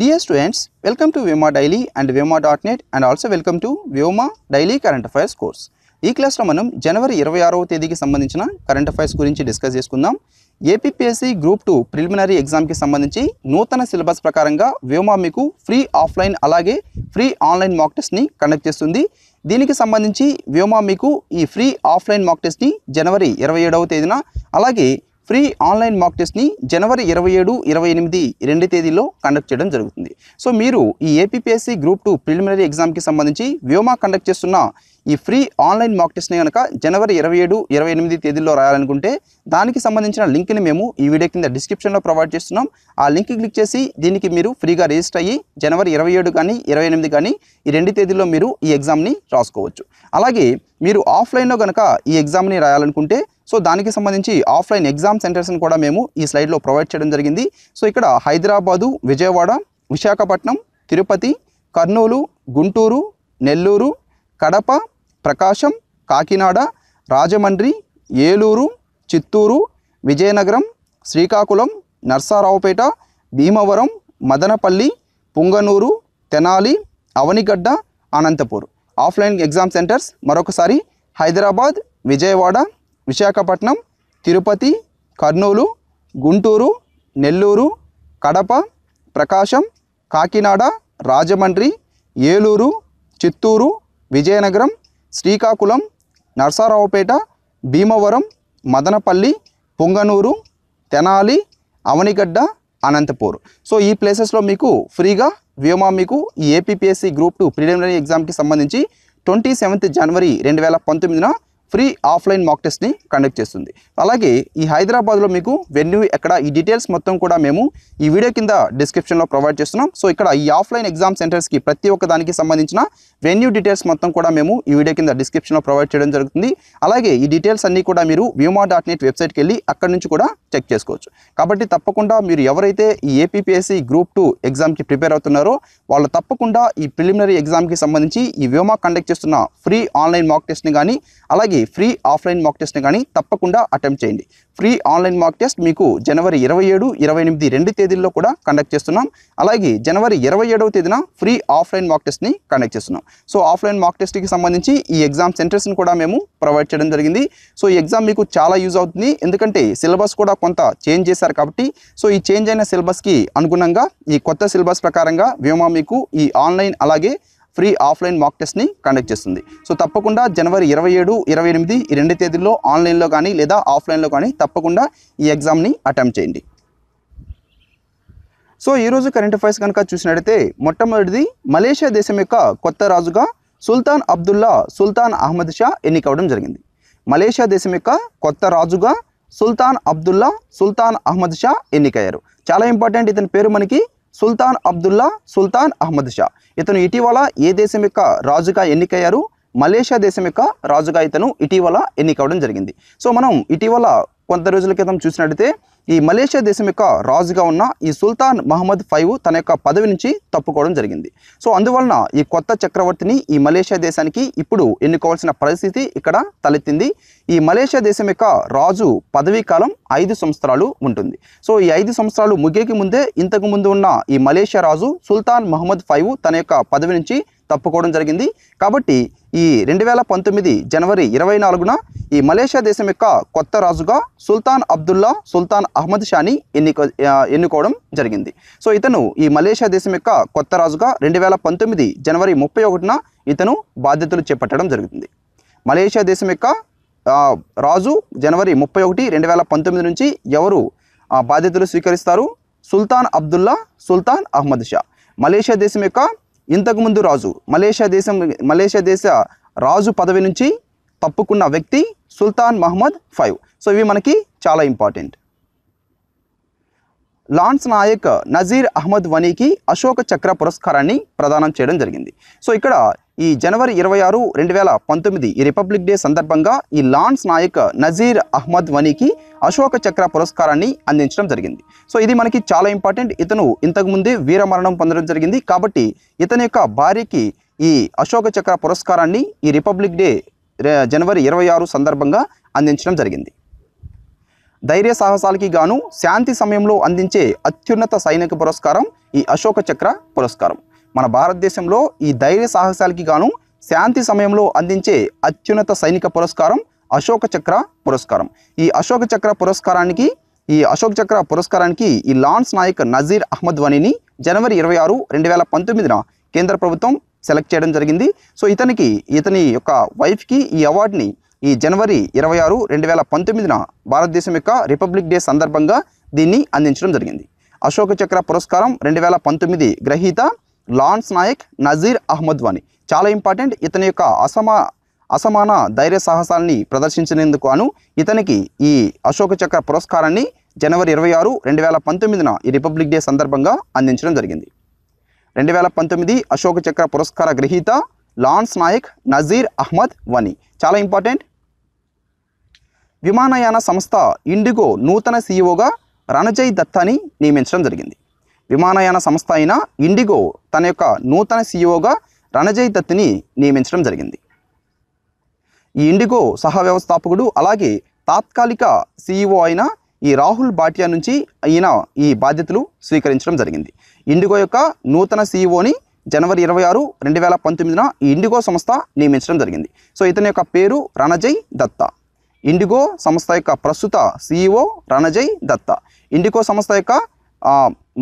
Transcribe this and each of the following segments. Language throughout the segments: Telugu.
Dear students, welcome to Vyoma Daily and Vyoma.net and also welcome to Vyoma Daily Current Affairs course. ఈ క్లాస్లో మనం జనవరి ఇరవై ఆరవ తేదీకి సంబంధించిన కరెంట్ అఫైర్స్ గురించి డిస్కస్ చేసుకుందాం ఏపీపీఎస్సీ గ్రూప్ టూ ప్రిలిమినరీ ఎగ్జామ్కి సంబంధించి నూతన సిలబస్ ప్రకారంగా వ్యోమా మీకు ఫ్రీ ఆఫ్లైన్ అలాగే ఫ్రీ ఆన్లైన్ మాక్ టెస్ట్ని కండక్ట్ చేస్తుంది దీనికి సంబంధించి వ్యోమా మీకు ఈ ఫ్రీ ఆఫ్లైన్ మాక్ టెస్ట్ని జనవరి ఇరవై ఏడవ తేదీన అలాగే ఫ్రీ ఆన్లైన్ మాక్ టెస్ట్ని జనవరి ఇరవై ఏడు ఇరవై ఎనిమిది రెండు తేదీలో కండక్ట్ చేయడం జరుగుతుంది. సో మీరు ఈ ఏపీఎస్సి గ్రూప్ టూ ప్రిలిమినరీ ఎగ్జామ్కి సంబంధించి వ్యోమా కండక్ట్ చేస్తున్న ఈ ఫ్రీ ఆన్లైన్ మాక్ టెస్ట్ని కనుక జనవరి ఇరవై ఏడు ఇరవై ఎనిమిది తేదీల్లో రాయాలనుకుంటే దానికి సంబంధించిన లింక్ని మేము ఈ వీడియో కింద డిస్క్రిప్షన్లో ప్రొవైడ్ చేస్తున్నాం. ఆ లింక్ క్లిక్ చేసి దీనికి మీరు ఫ్రీగా రిజిస్టర్ అయ్యి జనవరి ఇరవై ఏడు కానీ ఇరవై ఎనిమిది కానీ ఈ రెండు తేదీల్లో మీరు ఈ ఎగ్జామ్ని రాసుకోవచ్చు. అలాగే మీరు ఆఫ్లైన్లో కనుక ఈ ఎగ్జామ్ని రాయాలనుకుంటే సో దానికి సంబంధించి ఆఫ్లైన్ ఎగ్జామ్ సెంటర్స్ని కూడా మేము ఈ స్లైడ్లో ప్రొవైడ్ చేయడం జరిగింది. సో ఇక్కడ Hyderabad Vijayawada Visakhapatnam Tirupati Kurnool Guntur Nellore Kadapa Prakasam Kakinada Rajahmundry Eluru Chittoor Vizianagaram Srikakulam Narasaraopet Bhimavaram Madanapalle Punganur Tenali Avanigadda Anantapur. Offline exam centres మరొకసారి హైదరాబాద్ విజయవాడ విశాఖపట్నం తిరుపతి కర్నూలు గుంటూరు నెల్లూరు కడప ప్రకాశం కాకినాడ రాజమండ్రి ఏలూరు చిత్తూరు విజయనగరం శ్రీకాకుళం నర్సారావుపేట భీమవరం మదనపల్లి పొంగనూరు తెనాలి అవనిగడ్డ అనంతపూర్. సో ఈ ప్లేసెస్లో మీకు ఫ్రీగా వ్యోమా మీకు ఈ ఏపీపీఎస్సీ గ్రూప్ టూ ప్రిలిమినరీ ఎగ్జామ్కి సంబంధించి ట్వంటీ సెవెంత్ జనవరి రెండు వేల పంతొమ్మిదిన ఫ్రీ ఆఫ్లైన్ మాక్ టెస్ట్ని కండక్ట్ చేస్తుంది. అలాగే ఈ హైదరాబాద్లో మీకు వెన్యూ ఎక్కడ ఈ డీటెయిల్స్ మొత్తం కూడా మేము ఈ వీడియో కింద డిస్క్రిప్షన్లో ప్రొవైడ్ చేస్తున్నాం. సో ఇక్కడ ఈ ఆఫ్లైన్ ఎగ్జామ్ సెంటర్స్కి ప్రతి ఒక్క దానికి సంబంధించిన వెన్యూ డీటెయిల్స్ మొత్తం కూడా మేము ఈ వీడియో కింద డిస్క్రిప్షన్లో ప్రొవైడ్ చేయడం జరుగుతుంది. అలాగే ఈ డీటెయిల్స్ అన్నీ కూడా మీరు వ్యూమా డాట్ నెట్ వెబ్సైట్కి వెళ్ళి అక్కడ నుంచి కూడా చెక్ చేసుకోవచ్చు. కాబట్టి తప్పకుండా మీరు ఎవరైతే ఈ ఏపీపీఎస్సీ గ్రూప్ టూ ఎగ్జామ్కి ప్రిపేర్ అవుతున్నారో వాళ్ళు తప్పకుండా ఈ ప్రిలిమినరీ ఎగ్జామ్కి సంబంధించి ఈ వ్యూమా కండక్ట్ చేస్తున్న ఫ్రీ ఆన్లైన్ మాక్ టెస్ట్ని కానీ అలాగే ఫ్రీ ఆఫ్లైన్ మాక్ టెస్ట్ని కానీ తప్పకుండా అటెంప్ట్ చేయండి. ఫ్రీ ఆన్లైన్ మాక్ టెస్ట్ మీకు జనవరి ఇరవై ఏడు ఇరవై ఎనిమిది రెండు తేదీల్లో కూడా కండక్ట్ చేస్తున్నాం. అలాగే జనవరి ఇరవై ఏడవ తేదీన ఫ్రీ ఆఫ్లైన్ మాక్ టెస్ట్ని కండక్ట్ చేస్తున్నాం. సో ఆఫ్లైన్ మాక్ టెస్ట్కి సంబంధించి ఈ ఎగ్జామ్ సెంటర్స్ని కూడా మేము ప్రొవైడ్ చేయడం జరిగింది. సో ఈ ఎగ్జామ్ మీకు చాలా యూజ్ అవుతుంది. ఎందుకంటే సిలబస్ కూడా కొంత చేంజ్ చేశారు కాబట్టి సో ఈ చేంజ్ అయిన సిలబస్కి అనుగుణంగా ఈ కొత్త సిలబస్ ప్రకారంగా వ్యోమా మీకు ఈ ఆన్లైన్ అలాగే ఫ్రీ ఆఫ్లైన్ మాక్ టెస్ట్ని కండక్ట్ చేస్తుంది. సో తప్పకుండా జనవరి ఇరవై ఏడు ఇరవై ఎనిమిది ఈ రెండు తేదీల్లో ఆన్లైన్లో కానీ లేదా ఆఫ్లైన్లో కానీ తప్పకుండా ఈ ఎగ్జామ్ని అటెంప్ట్ చేయండి. సో ఈరోజు కరెంట్ అఫైర్స్ కనుక చూసినట్టయితే మొట్టమొదటిది మలేషియా దేశం యొక్క కొత్త రాజుగా Sultan Abdullah Sultan Ahmad Shah ఎన్నికవడం జరిగింది. మలేషియా దేశం యొక్క కొత్త రాజుగా Sultan Abdullah Sultan Ahmad Shah ఎన్నికయ్యారు. చాలా ఇంపార్టెంట్ ఇతని పేరు మనకి Sultan Abdullah Sultan Ahmad Shah. ఇతను ఇటీవల ఏ దేశం యొక్క రాజుగా ఎన్నికయ్యారు? మలేషియా దేశం యొక్క రాజుగా ఇతను ఇటీవల ఎన్నికవడం జరిగింది. సో మనం ఇటీవల కొంత రోజుల క్రితం చూసినట్టయితే ఈ మలేషియా దేశం యొక్క రాజుగా ఉన్న ఈ సుల్తాన్ మహమ్మద్ ఫైవ్ తన యొక్క పదవి నుంచి తప్పుకోవడం జరిగింది. సో అందువలన ఈ కొత్త చక్రవర్తిని ఈ మలేషియా దేశానికి ఇప్పుడు ఎన్నుకోవాల్సిన పరిస్థితి ఇక్కడ తలెత్తింది. ఈ మలేషియా దేశం యొక్క రాజు పదవీ కాలం ఐదు సంవత్సరాలు ఉంటుంది. సో ఈ ఐదు సంవత్సరాలు ముగియకి ముందే ఇంతకు ముందు ఉన్న ఈ మలేషియా రాజు సుల్తాన్ మహమ్మద్ ఫైవ్ తన యొక్క పదవి నుంచి తప్పుకోవడం జరిగింది. కాబట్టి ఈ రెండు వేల పంతొమ్మిది జనవరి ఇరవై నాలుగున ఈ మలేషియా దేశం యొక్క కొత్త రాజుగా సుల్తాన్ అబ్దుల్లా సుల్తాన్ అహ్మద్ షాని ఎన్నిక ఎన్నుకోవడం జరిగింది. సో ఇతను ఈ మలేషియా దేశం యొక్క కొత్త రాజుగా రెండు వేల పంతొమ్మిది జనవరి ముప్పై ఒకటిన ఇతను బాధ్యతలు చేపట్టడం జరుగుతుంది మలేషియా దేశం యొక్క రాజు జనవరి ముప్పై ఒకటి రెండు వేల పంతొమ్మిది నుంచి ఎవరు బాధ్యతలు స్వీకరిస్తారు? సుల్తాన్ అబ్దుల్లా సుల్తాన్ అహ్మద్ షా. మలేషియా దేశం యొక్క ఇంతకుముందు రాజు మలేషియా దేశం మలేషియా దేశ రాజు పదవి నుంచి తప్పుకున్న వ్యక్తి సుల్తాన్ మహమ్మద్ ఫైవ్. సో ఇవి మనకి చాలా ఇంపార్టెంట్. లాన్స్ నాయక్ నజీర్ అహ్మద్ వనీకి అశోక చక్ర పురస్కారాన్ని ప్రదానం చేయడం జరిగింది. సో ఇక్కడ ఈ జనవరి ఇరవై ఆరు రెండు వేల పంతొమ్మిది ఈ రిపబ్లిక్ డే సందర్భంగా ఈ లాన్స్ నాయక్ నజీర్ అహ్మద్ వనీకి అశోక చక్ర పురస్కారాన్ని అందించడం జరిగింది. సో ఇది మనకి చాలా ఇంపార్టెంట్. ఇతను ఇంతకుముందే వీరమరణం పొందడం జరిగింది. కాబట్టి ఇతని యొక్క భార్యకి ఈ అశోక చక్ర పురస్కారాన్ని ఈ రిపబ్లిక్ డే జనవరి ఇరవై ఆరు సందర్భంగా అందించడం జరిగింది. ధైర్య సాహసాలకి గాను శాంతి సమయంలో అందించే అత్యున్నత సైనిక పురస్కారం ఈ అశోక చక్ర పురస్కారం. మన భారతదేశంలో ఈ ధైర్య సాహసాలకి గాను శాంతి సమయంలో అందించే అత్యున్నత సైనిక పురస్కారం అశోక చక్ర పురస్కారం. ఈ అశోక చక్ర పురస్కారానికి ఈ అశోక్ చక్ర పురస్కారానికి ఈ లాన్స్ నాయక్ నజీర్ అహ్మద్ వనీని జనవరి ఇరవై ఆరు రెండు వేల పంతొమ్మిదిన కేంద్ర ప్రభుత్వం సెలెక్ట్ చేయడం జరిగింది. సో ఇతనికి ఇతని యొక్క వైఫ్కి ఈ అవార్డుని ఈ జనవరి ఇరవై ఆరు రెండు వేల పంతొమ్మిదిన భారతదేశం యొక్క రిపబ్లిక్ డే సందర్భంగా దీన్ని అందించడం జరిగింది. అశోక చక్ర పురస్కారం రెండు వేల పంతొమ్మిది గ్రహీత లాన్స్ నాయక్ నజీర్ అహ్మద్ వాని. చాలా ఇంపార్టెంట్ ఇతని యొక్క అసమా అసమాన ధైర్య సాహసాలని ప్రదర్శించినందుకు అను ఇతనికి ఈ అశోక చక్ర పురస్కారాన్ని జనవరి ఇరవై ఆరు రెండు వేల పంతొమ్మిదిన ఈ రిపబ్లిక్ డే సందర్భంగా అందించడం జరిగింది. రెండు వేల పంతొమ్మిది అశోక చక్ర పురస్కార గ్రహీత లాన్స్ నాయక్ నజీర్ అహ్మద్ వని. చాలా ఇంపార్టెంట్. విమానయాన సంస్థ ఇండిగో నూతన సీఈఓగా రణజయ్ దత్తాని నియమించడం జరిగింది. విమానయాన సంస్థ అయిన ఇండిగో తన యొక్క నూతన సీఈఓగా రణజయ్ దత్తిని నియమించడం జరిగింది. ఈ ఇండిగో సహ వ్యవస్థాపకుడు అలాగే తాత్కాలిక సీఈఓ అయిన ఈ రాహుల్ భాటియా నుంచి ఈయన ఈ బాధ్యతలు స్వీకరించడం జరిగింది. ఇండిగో యొక్క నూతన సీఈఓని జనవరి ఇరవై ఆరు రెండు వేల పంతొమ్మిదిన ఈ ఇండిగో సంస్థ నియమించడం జరిగింది. సో ఇతని యొక్క పేరు రణజయ్ దత్తా. ఇండిగో సంస్థ యొక్క ప్రస్తుత సీఈఓ రణజయ్ దత్తా. ఇండిగో సంస్థ యొక్క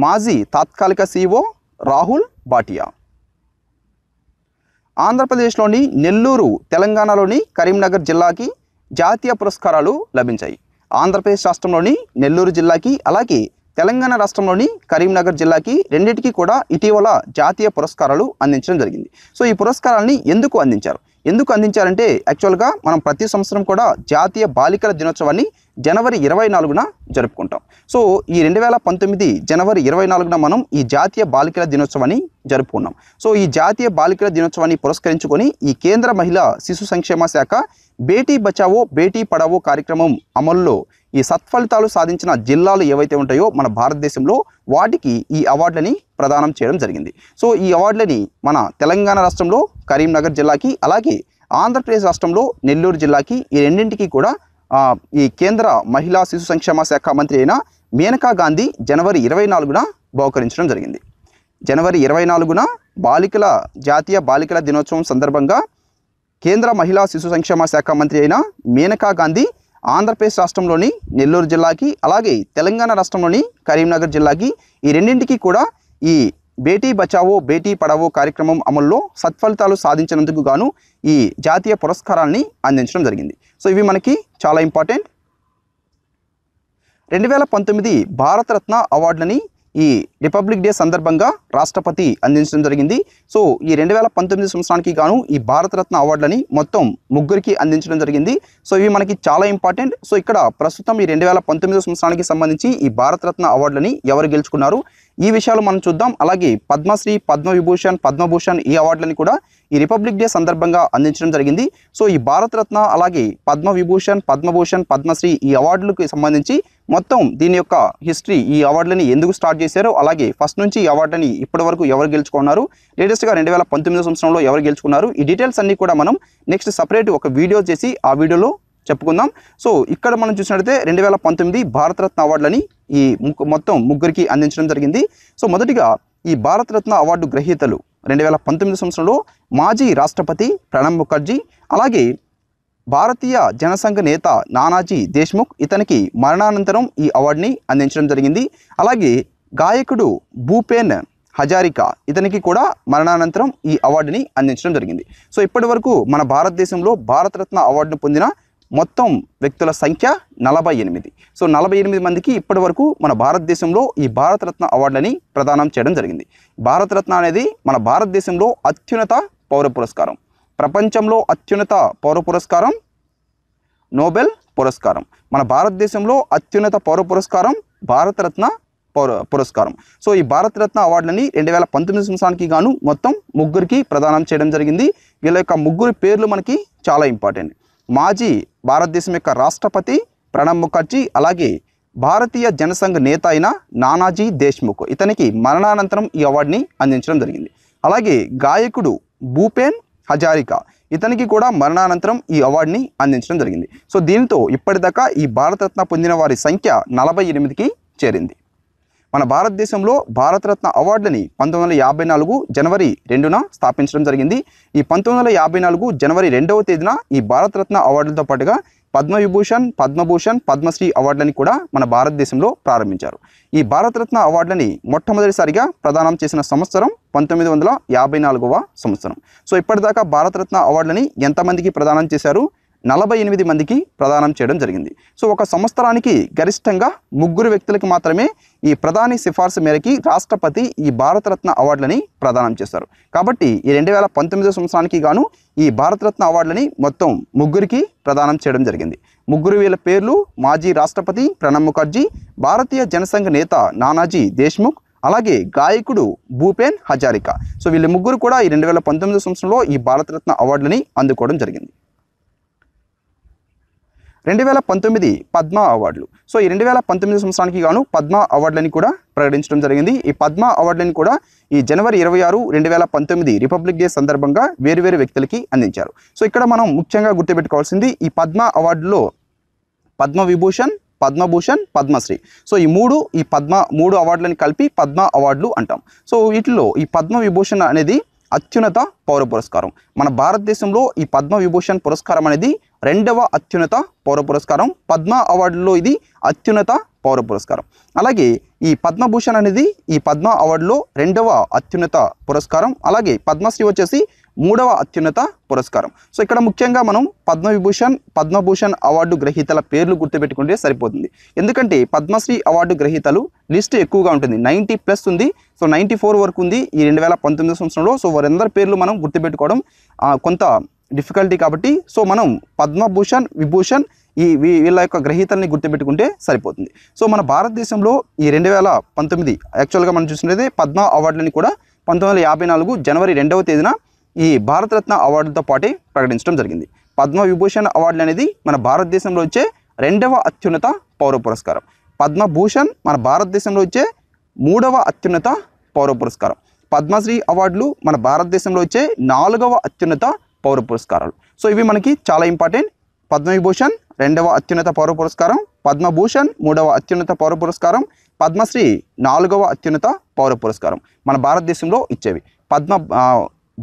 మాజీ తాత్కాలిక సీఈఓ రాహుల్ భాటియా ఆంధ్రప్రదేశ్లోని నెల్లూరు తెలంగాణలోని కరీంనగర్ జిల్లాకి జాతీయ పురస్కారాలు లభించాయి. ఆంధ్రప్రదేశ్ రాష్ట్రంలోని నెల్లూరు జిల్లాకి అలాగే తెలంగాణ రాష్ట్రంలోని కరీంనగర్ జిల్లాకి రెండింటికి కూడా ఇటీవల జాతీయ పురస్కారాలు అందించడం జరిగింది. సో ఈ పురస్కారాన్ని ఎందుకు అందించారు? ఎందుకు అందించారంటే యాక్చువల్గా మనం ప్రతి సంవత్సరం కూడా జాతీయ బాలికల దినోత్సవాన్ని జనవరి ఇరవై నాలుగున జరుపుకుంటాం. సో ఈ రెండు వేల పంతొమ్మిది జనవరి ఇరవై నాలుగున మనం ఈ జాతీయ బాలికల దినోత్సవాన్ని జరుపుకున్నాం. సో ఈ జాతీయ బాలికల దినోత్సవాన్ని పురస్కరించుకొని ఈ కేంద్ర మహిళా శిశు సంక్షేమ శాఖ బేటీ బచావో బేటీ పడావో కార్యక్రమం అమల్లో ఈ సత్ఫలితాలు సాధించిన జిల్లాలు ఏవైతే ఉంటాయో మన భారతదేశంలో వాటికి ఈ అవార్డులని ప్రదానం చేయడం జరిగింది. సో ఈ అవార్డులని మన తెలంగాణ రాష్ట్రంలో కరీంనగర్ జిల్లాకి అలాగే ఆంధ్రప్రదేశ్ రాష్ట్రంలో నెల్లూరు జిల్లాకి ఈ రెండింటికి కూడా ఈ కేంద్ర మహిళా శిశు సంక్షేమ శాఖ మంత్రి అయిన మేనకా గాంధీ జనవరి ఇరవై నాలుగున బహుకరించడం జరిగింది. జనవరి ఇరవై నాలుగున బాలికల జాతీయ బాలికల దినోత్సవం సందర్భంగా కేంద్ర మహిళా శిశు సంక్షేమ శాఖ మంత్రి అయిన మేనకా గాంధీ ఆంధ్రప్రదేశ్ రాష్ట్రంలోని నెల్లూరు జిల్లాకి అలాగే తెలంగాణ రాష్ట్రంలోని కరీంనగర్ జిల్లాకి ఈ రెండింటికి కూడా ఈ బేటీ బచావో బేటీ పడావో కార్యక్రమం అమల్లో సత్ఫలితాలు సాధించినందుకు గాను ఈ జాతీయ పురస్కారాన్ని అందించడం జరిగింది. సో ఇవి మనకి చాలా ఇంపార్టెంట్. రెండు వేల పంతొమ్మిది భారతరత్న అవార్డులని ఈ రిపబ్లిక్ డే సందర్భంగా రాష్ట్రపతి అందించడం జరిగింది. సో ఈ రెండు వేల పంతొమ్మిది సంవత్సరానికి గాను ఈ భారతరత్న అవార్డులని మొత్తం ముగ్గురికి అందించడం జరిగింది. సో ఇవి మనకి చాలా ఇంపార్టెంట్. సో ఇక్కడ ప్రస్తుతం ఈ రెండు వేల పంతొమ్మిది సంవత్సరానికి సంబంధించి ఈ భారతరత్న అవార్డులని ఎవరు గెలుచుకున్నారు? ఈ విషయాలు మనం చూద్దాం. అలాగే పద్మశ్రీ పద్మవిభూషణ్ పద్మభూషణ్ ఈ అవార్డులని కూడా ఈ రిపబ్లిక్ డే సందర్భంగా అందించడం జరిగింది. సో ఈ భారతరత్న అలాగే పద్మవిభూషణ్ పద్మభూషణ్ పద్మశ్రీ ఈ అవార్డులకు సంబంధించి మొత్తం దీని యొక్క హిస్టరీ ఈ అవార్డులని ఎందుకు స్టార్ట్ చేశారో అలాగే ఫస్ట్ నుంచి ఈ అవార్డుని ఇప్పటి వరకు ఎవరు గెలుచుకున్నారు లేటెస్ట్గా రెండు వేల పంతొమ్మిదో సంవత్సరంలో ఎవరు గెలుచుకున్నారు ఈ డీటెయిల్స్ అన్ని కూడా మనం నెక్స్ట్ సపరేట్ ఒక వీడియో చేసి ఆ వీడియోలో చెప్పుకుందాం. సో ఇక్కడ మనం చూసినట్లయితే రెండు వేల పంతొమ్మిది భారతరత్న అవార్డులని ఈ ముగ్గు- మొత్తం ముగ్గురికి అందించడం జరిగింది. సో మొదటిగా ఈ భారతరత్న అవార్డు గ్రహీతలు రెండు వేల పంతొమ్మిది సంవత్సరంలో మాజీ రాష్ట్రపతి ప్రణబ్ ముఖర్జీ అలాగే భారతీయ జనసంఘ నేత నానాజీ దేశ్ముఖ్ ఇతనికి మరణానంతరం ఈ అవార్డుని అందించడం జరిగింది. అలాగే గాయకుడు భూపేన్ హజారికా ఇతనికి కూడా మరణానంతరం ఈ అవార్డుని అందించడం జరిగింది. సో ఇప్పటి వరకు మన భారతదేశంలో భారతరత్న అవార్డును పొందిన మొత్తం వ్యక్తుల సంఖ్య నలభై ఎనిమిది. సో నలభై ఎనిమిది మందికి ఇప్పటి వరకు మన భారతదేశంలో ఈ భారతరత్న అవార్డులని ప్రదానం చేయడం జరిగింది. భారతరత్న అనేది మన భారతదేశంలో అత్యున్నత పౌర పురస్కారం. ప్రపంచంలో అత్యున్నత పౌర పురస్కారం నోబెల్ పురస్కారం. మన భారతదేశంలో అత్యున్నత పౌర పురస్కారం భారతరత్న పౌర పురస్కారం. సో ఈ భారతరత్న అవార్డులని రెండు వేల పంతొమ్మిది సంవత్సరానికి గాను మొత్తం ముగ్గురికి ప్రదానం చేయడం జరిగింది. వీళ్ళ యొక్క ముగ్గురు పేర్లు మనకి చాలా ఇంపార్టెంట్. మాజీ భారతదేశం యొక్క రాష్ట్రపతి ప్రణబ్ ముఖర్జీ అలాగే భారతీయ జనసంఘ నేత అయిన నానాజీ దేశ్ముఖ్ ఇతనికి మరణానంతరం ఈ అవార్డుని అందించడం జరిగింది. అలాగే గాయకుడు భూపేన్ హజారికా ఇతనికి కూడా మరణానంతరం ఈ అవార్డుని అందించడం జరిగింది. సో దీంతో ఇప్పటిదాకా ఈ భారతరత్న పొందిన వారి సంఖ్య నలభై ఎనిమిదికి చేరింది. మన భారతదేశంలో భారతరత్న అవార్డులని పంతొమ్మిది వందల యాభై నాలుగు జనవరి రెండున స్థాపించడం జరిగింది. ఈ పంతొమ్మిది వందల యాభై నాలుగు జనవరి రెండవ తేదీన ఈ భారతరత్న అవార్డులతో పాటుగా పద్మవిభూషణ్ పద్మభూషణ్ పద్మశ్రీ అవార్డులని కూడా మన భారతదేశంలో ప్రారంభించారు. ఈ భారతరత్న అవార్డులని మొట్టమొదటిసారిగా ప్రదానం చేసిన సంవత్సరం పంతొమ్మిది వందల యాభై నాలుగవ సంవత్సరం. సో ఇప్పటిదాకా భారతరత్న అవార్డులని ఎంతమందికి ప్రదానం చేశారు? నలభై ఎనిమిది మందికి ప్రదానం చేయడం జరిగింది. సో ఒక సంవత్సరానికి గరిష్టంగా ముగ్గురు వ్యక్తులకు మాత్రమే ఈ ప్రధాని సిఫార్సు మేరకి రాష్ట్రపతి ఈ భారతరత్న అవార్డులని ప్రదానం చేస్తారు కాబట్టి ఈ రెండు వేల పంతొమ్మిదో సంవత్సరానికి గాను ఈ భారతరత్న అవార్డులని మొత్తం ముగ్గురికి ప్రదానం చేయడం జరిగింది. ముగ్గురు వీళ్ళ పేర్లు మాజీ రాష్ట్రపతి ప్రణబ్ ముఖర్జీ భారతీయ జనసంఘ నేత నానాజీ దేశ్ముఖ్ అలాగే గాయకుడు భూపేన్ హజారికా. సో వీళ్ళ ముగ్గురు కూడా ఈ రెండు వేల పంతొమ్మిదో సంవత్సరంలో ఈ భారతరత్న అవార్డులని అందుకోవడం జరిగింది. రెండు వేల పంతొమ్మిది పద్మ అవార్డులు. సో ఈ రెండు వేల పంతొమ్మిది సంవత్సరానికి గాను పద్మ అవార్డులని కూడా ప్రకటించడం జరిగింది. ఈ పద్మ అవార్డులను కూడా ఈ జనవరి ఇరవై ఆరు రెండు వేల పంతొమ్మిది రిపబ్లిక్ డే సందర్భంగా వేరువేరు వ్యక్తులకి అందించారు. సో ఇక్కడ మనం ముఖ్యంగా గుర్తుపెట్టుకోవాల్సింది ఈ పద్మ అవార్డులో పద్మ విభూషణ్ పద్మభూషణ్ పద్మశ్రీ. సో ఈ మూడు ఈ పద్మ మూడు అవార్డులను కలిపి పద్మ అవార్డులు అంటాం. సో వీటిలో ఈ పద్మ విభూషణ్ అనేది అత్యున్నత పౌర పురస్కారం. మన భారతదేశంలో ఈ పద్మ విభూషణ్ పురస్కారం అనేది రెండవ అత్యున్నత పౌర పురస్కారం. పద్మ అవార్డులో ఇది అత్యున్నత పౌర పురస్కారం. అలాగే ఈ పద్మభూషణ్ అనేది ఈ పద్మ అవార్డులో రెండవ అత్యున్నత పురస్కారం. అలాగే పద్మశ్రీ వచ్చేసి మూడవ అత్యున్నత పురస్కారం. సో ఇక్కడ ముఖ్యంగా మనం పద్మవిభూషణ్ పద్మభూషణ్ అవార్డు గ్రహీతల పేర్లు గుర్తుపెట్టుకుంటే సరిపోతుంది. ఎందుకంటే పద్మశ్రీ అవార్డు గ్రహీతలు లిస్ట్ ఎక్కువగా ఉంటుంది. నైంటీ ప్లస్ ఉంది. సో నైంటీ ఫోర్ వరకు ఉంది ఈ రెండు వేల పంతొమ్మిది సంవత్సరంలో. సో వారందరి పేర్లు మనం గుర్తుపెట్టుకోవడం కొంత డిఫికల్టీ కాబట్టి సో మనం పద్మభూషణ్ విభూషణ్ ఈ వీ- వీళ్ళ యొక్క గ్రహీతల్ని గుర్తుపెట్టుకుంటే సరిపోతుంది. సో మన భారతదేశంలో ఈ రెండు వేల పంతొమ్మిది యాక్చువల్గా మనం చూసినట్లయితే పద్మ అవార్డులని కూడా పంతొమ్మిది వందల యాభై నాలుగు జనవరి రెండవ తేదీన ఈ భారతరత్న అవార్డులతో పాటే ప్రకటించడం జరిగింది. పద్మ విభూషణ్ అవార్డులు అనేది మన భారతదేశంలో వచ్చే రెండవ అత్యున్నత పౌర పురస్కారం. పద్మభూషణ్ మన భారతదేశంలో వచ్చే మూడవ అత్యున్నత పౌర పురస్కారం. పద్మశ్రీ అవార్డులు మన భారతదేశంలో వచ్చే నాలుగవ అత్యున్నత పౌర పురస్కారాలు. సో ఇవి మనకి చాలా ఇంపార్టెంట్. పద్మవిభూషణ్ రెండవ అత్యున్నత పౌర పురస్కారం పద్మభూషణ్ మూడవ అత్యున్నత పౌర పురస్కారం పద్మశ్రీ నాలుగవ అత్యున్నత పౌర పురస్కారం మన భారతదేశంలో ఇచ్చేవి. పద్మ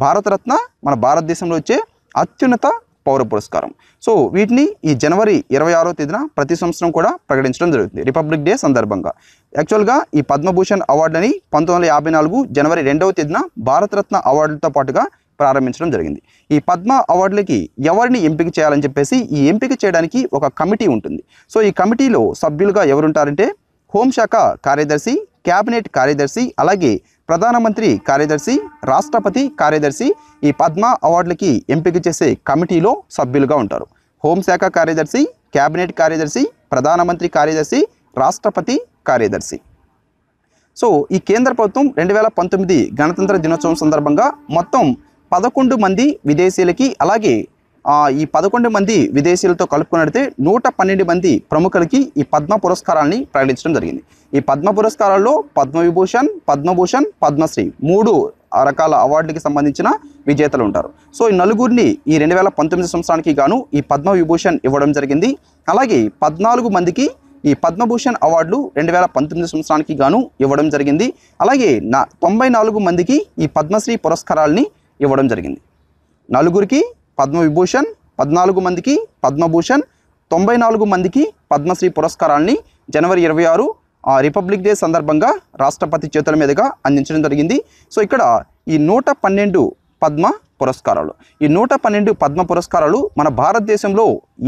భారతరత్న మన భారతదేశంలో వచ్చే అత్యున్నత పౌర పురస్కారం. సో వీటిని ఈ జనవరి ఇరవై ఆరో తేదీన ప్రతి సంవత్సరం కూడా ప్రకటించడం జరుగుతుంది. రిపబ్లిక్ డే సందర్భంగా. యాక్చువల్గా ఈ పద్మభూషణ్ అవార్డుని పంతొమ్మిది వందల యాభై నాలుగు జనవరి రెండవ తేదీన భారతరత్న అవార్డులతో పాటుగా ప్రారంభించడం జరిగింది. ఈ పద్మ అవార్డులకి ఎవరిని ఎంపిక చేయాలని చెప్పేసి ఈ ఎంపిక చేయడానికి ఒక కమిటీ ఉంటుంది. సో ఈ కమిటీలో సభ్యులుగా ఎవరుంటారంటే హోంశాఖ కార్యదర్శి క్యాబినెట్ కార్యదర్శి అలాగే ప్రధానమంత్రి కార్యదర్శి రాష్ట్రపతి కార్యదర్శి ఈ పద్మ అవార్డులకి ఎంపిక చేసే కమిటీలో సభ్యులుగా ఉంటారు. హోంశాఖ కార్యదర్శి క్యాబినెట్ కార్యదర్శి ప్రధానమంత్రి కార్యదర్శి రాష్ట్రపతి కార్యదర్శి. సో ఈ కేంద్ర ప్రభుత్వం రెండు వేల పంతొమ్మిది గణతంత్ర దినోత్సవం సందర్భంగా మొత్తం పదకొండు మంది విదేశీయులకి అలాగే ఈ పదకొండు మంది విదేశీయులతో కలుపుకున్నట్లయితే నూట పన్నెండు మంది ప్రముఖులకి ఈ పద్మ పురస్కారాలని ప్రకటించడం జరిగింది. ఈ పద్మ పురస్కారాల్లో పద్మవిభూషణ్ పద్మభూషణ్ పద్మశ్రీ మూడు రకాల అవార్డులకి సంబంధించిన విజేతలు ఉంటారు. సో ఈ నలుగురిని ఈ రెండు వేల పంతొమ్మిది సంవత్సరానికి గాను ఈ పద్మ విభూషణ్ ఇవ్వడం జరిగింది. అలాగే పద్నాలుగు మందికి ఈ పద్మభూషణ్ అవార్డులు రెండు వేల పంతొమ్మిది సంవత్సరానికి గాను ఇవ్వడం జరిగింది. అలాగే నా తొంభై నాలుగు మందికి ఈ పద్మశ్రీ పురస్కారాల్ని ఇవ్వడం జరిగింది. నలుగురికి పద్మవిభూషణ్ పద్నాలుగు మందికి పద్మభూషణ్ తొంభై నాలుగు మందికి పద్మశ్రీ పురస్కారాల్ని జనవరి ఇరవై ఆరు ఆ రిపబ్లిక్ డే సందర్భంగా రాష్ట్రపతి చేతుల మీదుగా అందించడం జరిగింది. సో ఇక్కడ ఈ నూట పన్నెండు పద్మ పురస్కారాలు. ఈ నూట పన్నెండు పద్మ పురస్కారాలు మన భారతదేశంలో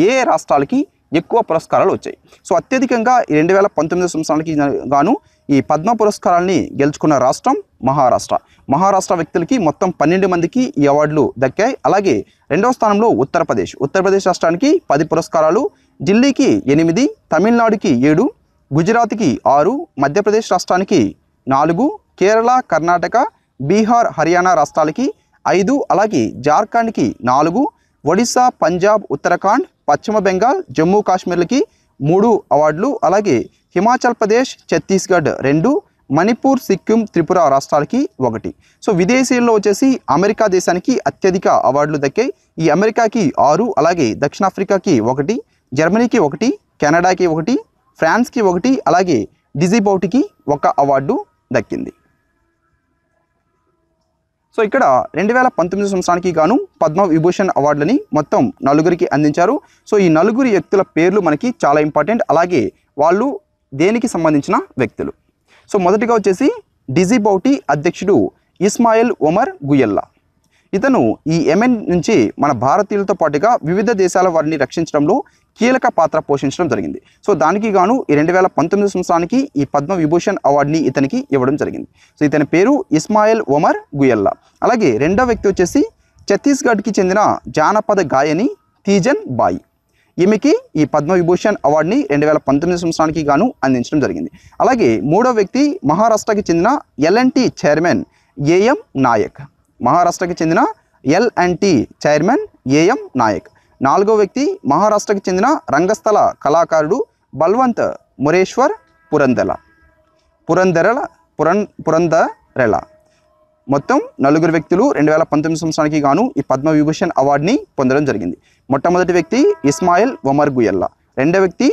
ఏ రాష్ట్రాలకి ఎక్కువ పురస్కారాలు వచ్చాయి. సో అత్యధికంగా రెండు వేల పంతొమ్మిది సంవత్సరానికి గాను ఈ పద్మ పురస్కారాల్ని గెలుచుకున్న రాష్ట్రం మహారాష్ట్ర. మహారాష్ట్ర వ్యక్తులకి మొత్తం పన్నెండు మందికి ఈ అవార్డులు దక్కాయి. అలాగే రెండవ స్థానంలో ఉత్తరప్రదేశ్. ఉత్తరప్రదేశ్ రాష్ట్రానికి పది పురస్కారాలు ఢిల్లీకి ఎనిమిది తమిళనాడుకి ఏడు గుజరాత్కి ఆరు మధ్యప్రదేశ్ రాష్ట్రానికి నాలుగు కేరళ కర్ణాటక బీహార్ హర్యానా రాష్ట్రాలకి ఐదు అలాగే జార్ఖండ్కి నాలుగు ఒడిశా పంజాబ్ ఉత్తరాఖండ్ పశ్చిమ బెంగాల్ జమ్మూ కాశ్మీర్లకి మూడు అవార్డులు అలాగే హిమాచల్ ప్రదేశ్ ఛత్తీస్గఢ్ రెండు మణిపూర్ సిక్కిం త్రిపుర రాష్ట్రాలకి ఒకటి. సో విదేశీయుల్లో వచ్చేసి అమెరికా దేశానికి అత్యధిక అవార్డులు దక్కాయి. ఈ అమెరికాకి ఆరు అలాగే దక్షిణాఫ్రికాకి ఒకటి జర్మనీకి ఒకటి కెనడాకి ఒకటి ఫ్రాన్స్కి ఒకటి అలాగే డిజిబౌట్కి ఒక అవార్డు దక్కింది. సో ఇక్కడ రెండు వేల పంతొమ్మిది సంవత్సరానికి గాను పద్మ విభూషణ్ అవార్డులని మొత్తం నలుగురికి అందించారు. సో ఈ నలుగురి వ్యక్తుల పేర్లు మనకి చాలా ఇంపార్టెంట్. అలాగే వాళ్ళు దేనికి సంబంధించిన వ్యక్తులు? సో మొదటిగా వచ్చేసి డిజిబౌటి అధ్యక్షుడు ఇస్మాయిల్ ఒమర్ గుయల్లా ఇతను ఈ ఎమెన్ నుంచి మన భారతీయులతో పాటుగా వివిధ దేశాల వారిని రక్షించడంలో కీలక పాత్ర పోషించడం జరిగింది. సో దానికి గాను ఈ రెండు వేల పంతొమ్మిది సంవత్సరానికి ఈ పద్మ విభూషణ్ అవార్డుని ఇతనికి ఇవ్వడం జరిగింది. సో ఇతని పేరు ఇస్మాయిల్ ఒమర్ గుయల్లా. అలాగే రెండో వ్యక్తి వచ్చేసి ఛత్తీస్గఢ్కి చెందిన జానపద గాయని తీజన్ బాయి. ఈమెకి ఈ పద్మ విభూషణ్ అవార్డుని రెండు వేల పంతొమ్మిది సంవత్సరానికి గాను అందించడం జరిగింది. అలాగే మూడో వ్యక్తి మహారాష్ట్రకి చెందిన L N T chairman AM Naik. మహారాష్ట్రకి చెందిన L and T chairman AM Naik. నాలుగో వ్యక్తి మహారాష్ట్రకి చెందిన రంగస్థల కళాకారుడు బల్వంత్ మురేశ్వర్ పురందెల. పురందెరల పురన్ పురందరెల. మొత్తం నలుగురు వ్యక్తులు రెండు వేల పంతొమ్మిది సంవత్సరానికి గాను ఈ పద్మవిభూషణ్ అవార్డుని పొందడం జరిగింది. మొట్టమొదటి వ్యక్తి ఇస్మాయిల్ ఒమర్ గుయల్లా రెండో వ్యక్తి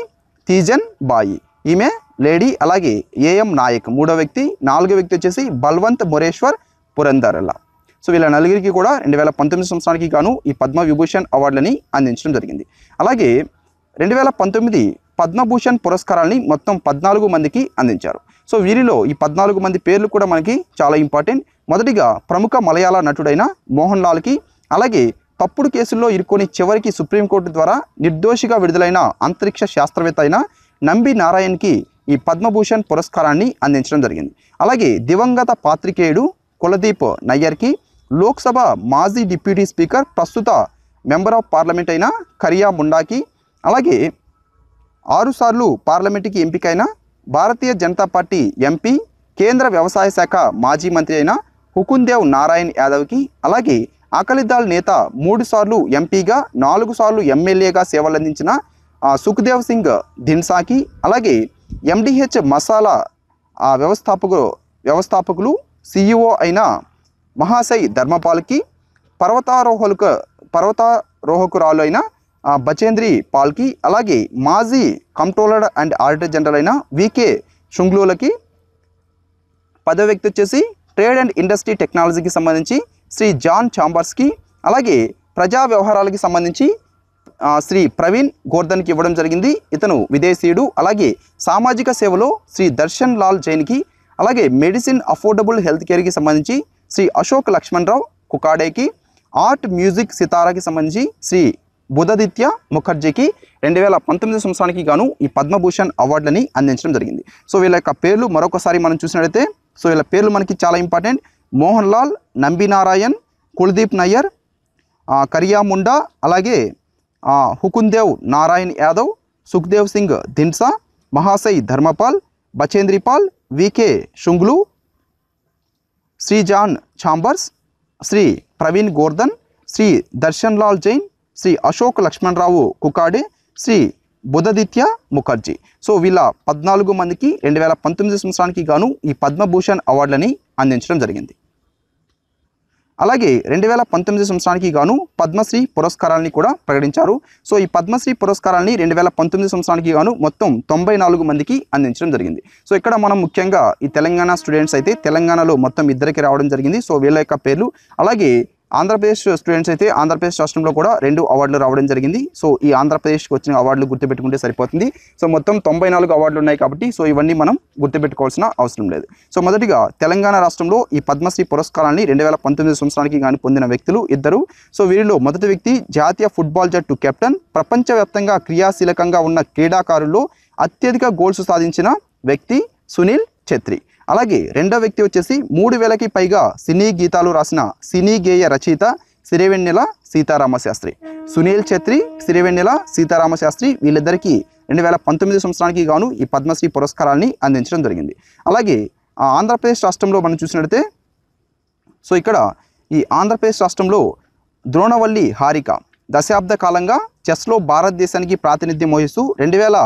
తీజన్ బాయి. ఈమె లేడీ అలాగే ఏఎం నాయక్. మూడో వ్యక్తి నాలుగో వ్యక్తి వచ్చేసి బల్వంత్ మురేశ్వర్ పురందరల్లా సో వీళ్ళ నలుగురికి కూడా రెండు వేల పంతొమ్మిది సంవత్సరానికి గాను ఈ పద్మ విభూషణ్ అవార్డులని అందించడం జరిగింది. అలాగే రెండు వేల పంతొమ్మిది పద్మభూషణ్ పురస్కారాలని మొత్తం పద్నాలుగు మందికి అందించారు. సో వీరిలో ఈ పద్నాలుగు మంది పేర్లు కూడా మనకి చాలా ఇంపార్టెంట్. మొదటిగా ప్రముఖ మలయాళ నటుడైన మోహన్ లాల్కి అలాగే తప్పుడు కేసుల్లో ఇరుక్కొని చివరికి సుప్రీంకోర్టు ద్వారా నిర్దోషిగా విడుదలైన అంతరిక్ష శాస్త్రవేత్త అయిన నంబి నారాయణ్కి ఈ పద్మభూషణ్ పురస్కారాన్ని అందించడం జరిగింది. అలాగే దివంగత పాత్రికేయుడు కులదీప్ నయ్యర్కి లోక్సభ మాజీ డిప్యూటీ స్పీకర్ ప్రస్తుత మెంబర్ ఆఫ్ పార్లమెంట్ అయిన కరియా ముండాకి అలాగే ఆరుసార్లు పార్లమెంటుకి ఎంపికైన భారతీయ జనతా పార్టీ ఎంపీ కేంద్ర వ్యవసాయ శాఖ మాజీ మంత్రి అయిన హుకుందేవ్ నారాయణ్ యాదవ్కి అలాగే అకాలీదళ్ నేత మూడు సార్లు ఎంపీగా నాలుగు సార్లు ఎమ్మెల్యేగా సేవలందించిన సుఖ్దేవ్ సింగ్ ధిన్సాకి అలాగే ఎండిహెచ్ మసాలా వ్యవస్థాపకు వ్యవస్థాపకులు సిఇఓ అయిన మహాశై ధర్మపాల్కి పర్వతారోహకులకు పర్వతారోహకురాలు అయిన బచేంద్రి పాల్కి అలాగే మాజీ కంట్రోలర్ అండ్ ఆడిటర్ జనరల్ అయిన వికే శృంగ్లోలకి పదవి వ్యక్తి వచ్చేసి ట్రేడ్ అండ్ ఇండస్ట్రీ టెక్నాలజీకి సంబంధించి శ్రీ జాన్ చాంబర్స్కి అలాగే ప్రజా వ్యవహారాలకి సంబంధించి శ్రీ ప్రవీణ్ గోర్ధన్కి ఇవ్వడం జరిగింది. ఇతను విదేశీయుడు అలాగే సామాజిక సేవలో శ్రీ దర్శన్ లాల్ జైన్కి అలాగే మెడిసిన్ అఫోర్డబుల్ హెల్త్ కేర్కి సంబంధించి శ్రీ అశోక్ లక్ష్మణరావు కుకాడేకి ఆర్ట్ మ్యూజిక్ సితారాకి సంబంధించి శ్రీ బుధదిత్య ముఖర్జీకి రెండు వేల పంతొమ్మిది సంవత్సరానికి గాను ఈ పద్మభూషణ్ అవార్డులని అందించడం జరిగింది. సో వీళ్ళ యొక్క పేర్లు మరొకసారి మనం చూసినట్లయితే సో వీళ్ళ పేర్లు మనకి చాలా ఇంపార్టెంట్. మోహన్ లాల్ నంబినారాయణ్ కుల్దీప్ నయ్యర్ కరియా ముండా అలాగే Hukumdev Narayan Yadav Sukhdev Singh Dhindsa Mahashay Dharampal Bachendri Pal VK Shunglu Shri John Chambers Shri Pravin Gordhan Shri Darshan Lal Jain Shri Ashok Lakshmanrao Kukade Shri Buddhaditya Mukherjee. So వీళ్ళ పద్నాలుగు మందికి రెండు వేల పంతొమ్మిది సంవత్సరానికి గాను ఈ పద్మభూషణ్ అవార్డులని అందించడం జరిగింది. అలాగే రెండు వేల పంతొమ్మిది సంవత్సరానికి గాను పద్మశ్రీ పురస్కారాలని కూడా ప్రకటించారు. సో ఈ పద్మశ్రీ పురస్కారాన్ని రెండు వేల పంతొమ్మిది సంవత్సరానికి గాను మొత్తం తొంభై నాలుగు మందికి అందించడం జరిగింది. సో ఇక్కడ మనం ముఖ్యంగా ఈ తెలంగాణ స్టూడెంట్స్ అయితే తెలంగాణలో మొత్తం ఇద్దరికి రావడం జరిగింది. సో వీళ్ళ యొక్క పేర్లు అలాగే ఆంధ్రప్రదేశ్ స్టూడెంట్స్ అయితే ఆంధ్రప్రదేశ్ రాష్ట్రంలో కూడా రెండు అవార్డులు రావడం జరిగింది. సో ఈ ఆంధ్రప్రదేశ్కి వచ్చిన అవార్డులు గుర్తుపెట్టుకుంటే సరిపోతుంది. సో మొత్తం తొంభై నాలుగు అవార్డులు ఉన్నాయి కాబట్టి సో ఇవన్నీ మనం గుర్తుపెట్టుకోవాల్సిన అవసరం లేదు. సో మొదటిగా తెలంగాణ రాష్ట్రంలో ఈ పద్మశ్రీ పురస్కారాన్ని రెండు వేల పంతొమ్మిది సంవత్సరానికి కానీ పొందిన వ్యక్తులు ఇద్దరు. సో వీరిలో మొదటి వ్యక్తి జాతీయ ఫుట్బాల్ జట్టు కెప్టెన్ ప్రపంచవ్యాప్తంగా క్రియాశీలకంగా ఉన్న క్రీడాకారుల్లో అత్యధిక గోల్స్ సాధించిన వ్యక్తి సునీల్ ఛత్రి. అలాగే రెండో వ్యక్తి వచ్చేసి మూడు వేలకి పైగా సినీ గీతాలు రాసిన సినీ గేయ రచయిత సిరివెన్నెల సీతారామ శాస్త్రి. సునీల్ ఛత్రి సిరివెన్నెల సీతారామశాస్త్రి వీళ్ళిద్దరికీ రెండు వేల పంతొమ్మిది సంవత్సరానికి గాను ఈ పద్మశ్రీ పురస్కారాన్ని అందించడం జరిగింది. అలాగే ఆ ఆంధ్రప్రదేశ్ రాష్ట్రంలో మనం చూసినట్లయితే సో ఇక్కడ ఈ ఆంధ్రప్రదేశ్ రాష్ట్రంలో ద్రోణవల్లి హారిక దశాబ్ద కాలంగా చెస్లో భారతదేశానికి ప్రాతినిధ్యం వహిస్తూ రెండు వేల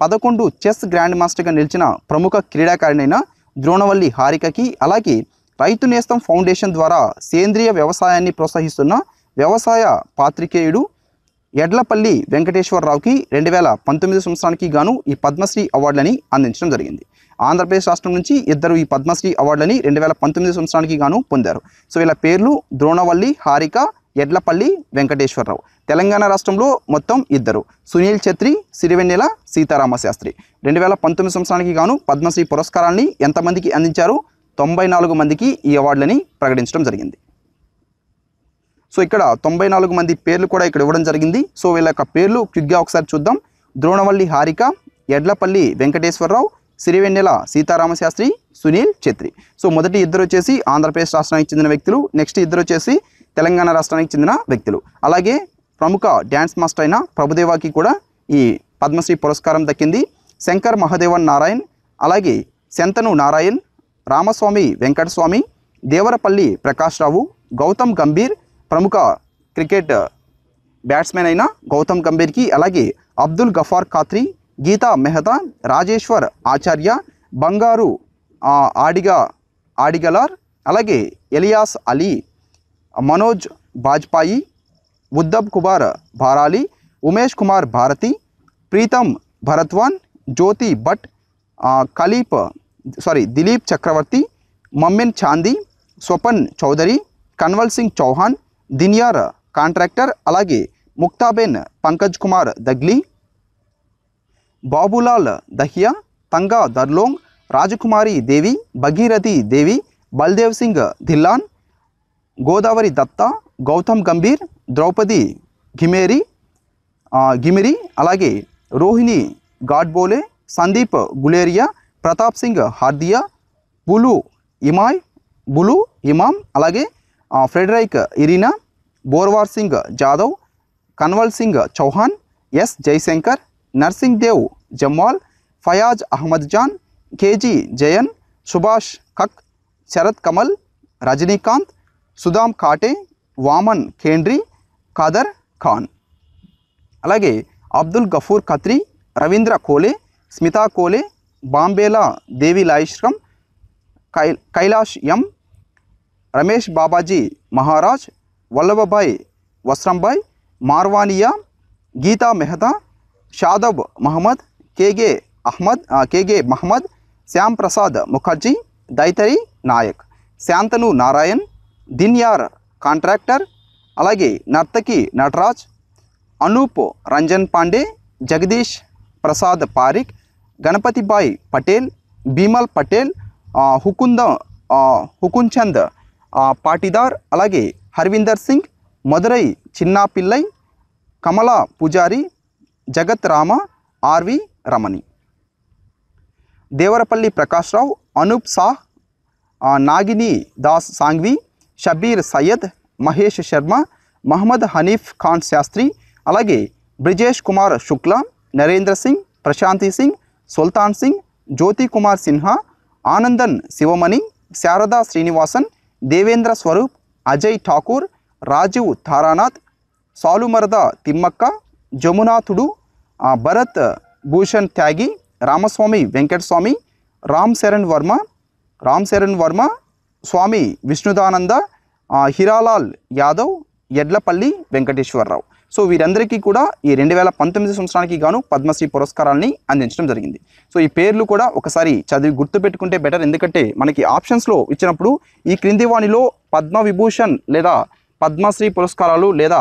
పదకొండు చెస్ గ్రాండ్ మాస్టర్గా నిలిచిన ప్రముఖ క్రీడాకారిణైన ద్రోణవల్లి హారికకి అలాగే రైతు నేస్తం ఫౌండేషన్ ద్వారా సేంద్రియ వ్యవసాయాన్ని ప్రోత్సహిస్తున్న వ్యవసాయ పాత్రికేయుడు ఎడ్లపల్లి వెంకటేశ్వరరావుకి రెండు వేల పంతొమ్మిది సంవత్సరానికి గాను ఈ పద్మశ్రీ అవార్డులని అందించడం జరిగింది. ఆంధ్రప్రదేశ్ రాష్ట్రం నుంచి ఇద్దరు ఈ పద్మశ్రీ అవార్డులని రెండు వేల పంతొమ్మిది సంవత్సరానికి గాను పొందారు. సో వీళ్ళ పేర్లు ద్రోణవల్లి హారిక ఎడ్లపల్లి వెంకటేశ్వరరావు. తెలంగాణ రాష్ట్రంలో మొత్తం ఇద్దరు. సునీల్ ఛత్రి సిరివెన్నెల సీతారామ శాస్త్రి. రెండు వేల పంతొమ్మిది సంవత్సరానికి గాను పద్మశ్రీ పురస్కారాన్ని ఎంతమందికి అందించారు? తొంభై నాలుగు మందికి ఈ అవార్డులని ప్రకటించడం జరిగింది. సో ఇక్కడ తొంభై నాలుగు మంది పేర్లు కూడా ఇక్కడ ఇవ్వడం జరిగింది. సో వీళ్ళ యొక్క పేర్లు క్విక్గా ఒకసారి చూద్దాం. ద్రోణవల్లి హారిక ఎడ్లపల్లి వెంకటేశ్వరరావు సిరివెన్నెల సీతారామ శాస్త్రి సునీల్ ఛత్రి. సో మొదటి ఇద్దరు వచ్చేసి ఆంధ్రప్రదేశ్ రాష్ట్రానికి చెందిన వ్యక్తులు. నెక్స్ట్ ఇద్దరు వచ్చేసి తెలంగాణ రాష్ట్రానికి చెందిన వ్యక్తులు. అలాగే ప్రముఖ డ్యాన్స్ మాస్టర్ అయిన ప్రభుదేవాకి కూడా ఈ పద్మశ్రీ పురస్కారం దక్కింది. శంకర్ మహదేవన్ నారాయణ్ అలాగే శంతను నారాయణ్ రామస్వామి వెంకటస్వామి దేవరపల్లి ప్రకాష్ రావు గౌతమ్ గంభీర్ ప్రముఖ క్రికెట్ బ్యాట్స్మెన్ అయిన గౌతమ్ గంభీర్కి అలాగే అబ్దుల్ గఫార్ ఖాత్రి గీతా మెహతా రాజేశ్వర్ ఆచార్య బంగారు ఆడిగా ఆడిగలార్ అలాగే ఎలియాస్ అలీ మనోజ్ బాజ్పాయి ఉద్దబ్ కుమార్ భారాలి ఉమేష్ కుమార్ భారతి ప్రీతం భరత్వాన్ జ్యోతి భట్ ఆ, కలీప్ సారీ దిలీప్ చక్రవర్తి మమ్మిన్ చాందీ స్వపన్ చౌదరి కన్వల్ సింగ్ చౌహాన్ దినియార్ కాంట్రాక్టర్ అలాగే ముక్తాబెన్ పంకజ్ కుమార్ దగ్లీ బాబులాల్ దహియా తంగా దర్లోంగ్ రాజకుమారి దేవి భగీరథి దేవి బల్దేవ్ సింగ్ ధిల్లాన్ గోదావరి దత్త గౌతమ్ గంభీర్ ద్రౌపది ఘిమేరి ఆ, గిమిరి అలాగే రోహిణి గాడ్బోలే సందీప్ గులేరియా ప్రతాప్ సింగ్ హార్దియా బులు ఇమాయ్ బులు ఇమామ్ అలాగే ఆ, ఫ్రెడరైక్ Irina బోర్వార్ Singh Jadhav కన్వల్ Singh Chauhan yes Jaishankar nursing Dev Jamwal Fayaz Ahmed John KG Jayan Subhash కక్ Sarath Kamal Rajinikanth Sudam Kate Waman Kendre Khadar Khan. అలాగే అబ్దుల్ గఫూర్ ఖత్రి రవీంద్ర కోలే స్మితా కోలే బాంబేలా దేవి లాయిశ్రమ్ కై కైలాష్ ఎం రమేష్ బాబాజీ మహారాజ్ వల్లభభాయ్ వస్త్రంభాయ్ మార్వానియా గీతా మెహతా షాదబ్ మహమ్మద్ కేగే అహ్మద్ ఆ, కేగే మహమ్మద్ శ్యామ్ ప్రసాద్ ముఖర్జీ దైతరి నాయక్. శాంతను నారాయణ్ दिन्यार काटर अलागे नर्तकी नटराज अनूप रंजन पांडे जगदीश प्रसाद पारीख गणपति बाई पटेल बीमल पटेल हुकुंद हुकुंचंद पाटीदार अलागे हरविंदर सिंग मधुरई चिन्ना पिल्लई कमला पुजारी जगत राम आर्वी रमणि देवरपल्ली प्रकाश राव अनूप साह नागिनी दास सांघवी షబీర్ సయ్యద్ మహేష్ శర్మ మహమ్మద్ హనీఫ్ ఖాన్ శాస్త్రి అలాగే బ్రిజేష్ కుమార్ శుక్లా నరేంద్ర సింగ్ ప్రశాంతి సింగ్ సుల్తాన్ సింగ్ జ్యోతి కుమార్ సిన్హా ఆనందన్ శివమణి శారదా శ్రీనివాసన్ దేవేంద్ర స్వరూప్ అజయ్ ఠాకూర్ రాజీవ్ తారానాథ్ సాలుమరద తిమ్మక్క జమునాథుడు భరత్ భూషణ్ త్యాగి రామస్వామి వెంకటస్వామి రామ్ శరణ్ వర్మ రామ్ శరణ్ వర్మ స్వామి విష్ణుదానంద హిరాలాల్ యాదవ్ ఎడ్లపల్లి వెంకటేశ్వరరావు. సో వీరందరికీ కూడా ఈ రెండు వేల పంతొమ్మిది సంవత్సరానికి గాను పద్మశ్రీ పురస్కారాన్ని అందించడం జరిగింది. సో ఈ పేర్లు కూడా ఒకసారి చదివి గుర్తుపెట్టుకుంటే బెటర్. ఎందుకంటే మనకి ఆప్షన్స్లో ఇచ్చినప్పుడు ఈ క్రింది వాణిలో పద్మ విభూషణ్ లేదా పద్మశ్రీ పురస్కారాలు లేదా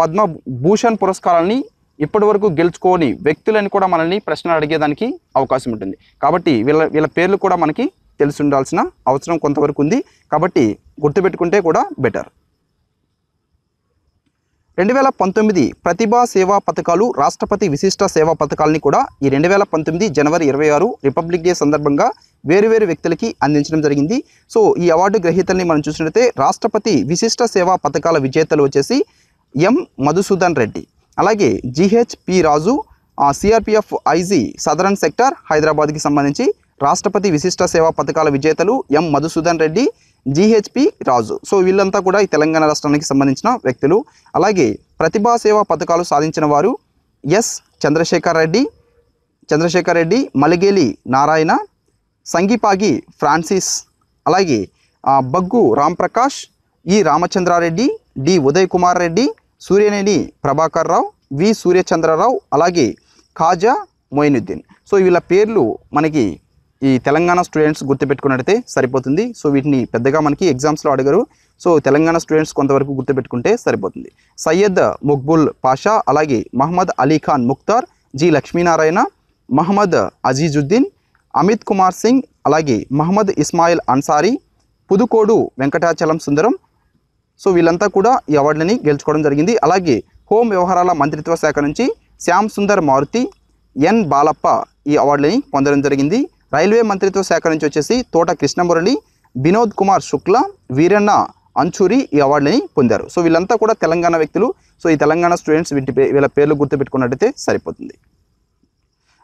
పద్మ భూషణ్ పురస్కారాలని ఇప్పటి వరకు గెలుచుకోని వ్యక్తులను కూడా మనల్ని ప్రశ్నలు అడిగేదానికి అవకాశం ఉంటుంది. కాబట్టి వీళ్ళ వీళ్ళ పేర్లు కూడా మనకి తెలిసి ఉండాల్సిన అవసరం కొంతవరకు ఉంది. కాబట్టి గుర్తుపెట్టుకుంటే కూడా బెటర్ రెండు వేల పంతొమ్మిది ప్రతిభా సేవా పథకాలు రాష్ట్రపతి విశిష్ట సేవా పథకాలని కూడా ఈ రెండు వేల పంతొమ్మిది జనవరి ఇరవై ఆరు రిపబ్లిక్ డే సందర్భంగా వేరువేరు వ్యక్తులకి అందించడం జరిగింది. సో ఈ అవార్డు గ్రహీతల్ని మనం చూసినట్లయితే రాష్ట్రపతి విశిష్ట సేవా పథకాల విజేతలు వచ్చేసి ఎం. మధుసూదన్ రెడ్డి అలాగే GHP Raju CRPF IG southern sector హైదరాబాద్కి సంబంధించి రాష్ట్రపతి విశిష్ట సేవా పథకాల విజేతలు M Madhusudan Reddy GHP Raju. So వీళ్ళంతా కూడా ఈ తెలంగాణ రాష్ట్రానికి సంబంధించిన వ్యక్తులు. అలాగే ప్రతిభా సేవా పథకాలు సాధించిన వారు ఎస్ చంద్రశేఖర్ రెడ్డి చంద్రశేఖర్ రెడ్డి మలిగేలి నారాయణ సంగీపాగి ఫ్రాన్సిస్ అలాగే బగ్గు రాంప్రకాష్ ఈ రామచంద్రారెడ్డి డి ఉదయ్ కుమార్ రెడ్డి సూర్యనేని ప్రభాకర్ రావు వి సూర్యచంద్రరావు అలాగే ఖాజా మొయినుద్దీన్. సో వీళ్ళ పేర్లు మనకి ఈ తెలంగాణ స్టూడెంట్స్ గుర్తుపెట్టుకున్నట్టయితే సరిపోతుంది. సో వీటిని పెద్దగా మనకి ఎగ్జామ్స్లో అడగరు. సో తెలంగాణ స్టూడెంట్స్ కొంతవరకు గుర్తుపెట్టుకుంటే సరిపోతుంది. సయ్యద్ ముక్బుల్ పాషా అలాగే మహమ్మద్ అలీ ఖాన్ ముక్తార్ జి లక్ష్మీనారాయణ మహమ్మద్ అజీజుద్దీన్ అమిత్ కుమార్ సింగ్ అలాగే మహమ్మద్ ఇస్మాయిల్ అన్సారీ పుదుకోడు వెంకటాచలం సుందరం. సో వీళ్ళంతా కూడా ఈ అవార్డులని గెలుచుకోవడం జరిగింది. అలాగే హోం వ్యవహారాల మంత్రిత్వ శాఖ నుంచి శ్యామ్ సుందర్ మారుతి ఎన్ బాలప్ప ఈ అవార్డులని పొందడం జరిగింది. రైల్వే మంత్రిత్వ శాఖ నుంచి వచ్చేసి తోట కృష్ణమురళి వినోద్ కుమార్ శుక్లా వీరన్న అంచూరి ఈ అవార్డుని పొందారు. సో వీళ్ళంతా కూడా తెలంగాణ వ్యక్తులు. సో ఈ తెలంగాణ స్టూడెంట్స్ వీటి వీళ్ళ పేర్లు గుర్తుపెట్టుకున్నట్టయితే సరిపోతుంది.